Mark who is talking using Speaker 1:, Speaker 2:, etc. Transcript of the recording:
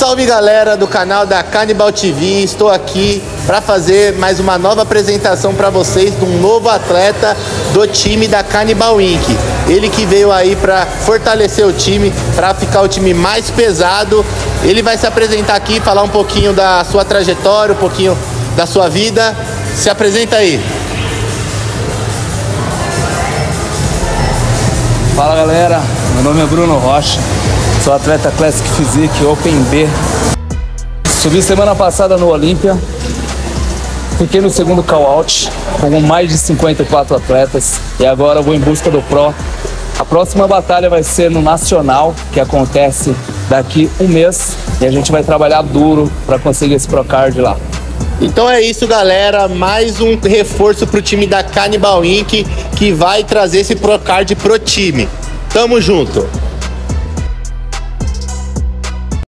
Speaker 1: salve galera do canal da Cannibal TV. Estou aqui para fazer mais uma nova apresentação para vocês de um novo atleta do time da Cannibal Inc. Ele que veio aí para fortalecer o time, para ficar o time mais pesado. Ele vai se apresentar aqui, falar um pouquinho da sua trajetória, um pouquinho da sua vida. Se apresenta aí.
Speaker 2: Fala galera, meu nome é Bruno Rocha, sou atleta Classic Physique Open B. Subi semana passada no Olímpia, fiquei no segundo call out com mais de 54 atletas e agora vou em busca do Pro. A próxima batalha vai ser no Nacional, que acontece daqui um mês e a gente vai trabalhar duro para conseguir esse Pro Card lá.
Speaker 1: Então é isso, galera. Mais um reforço pro time da Cannibal Inc. que vai trazer esse Procard pro time. Tamo junto.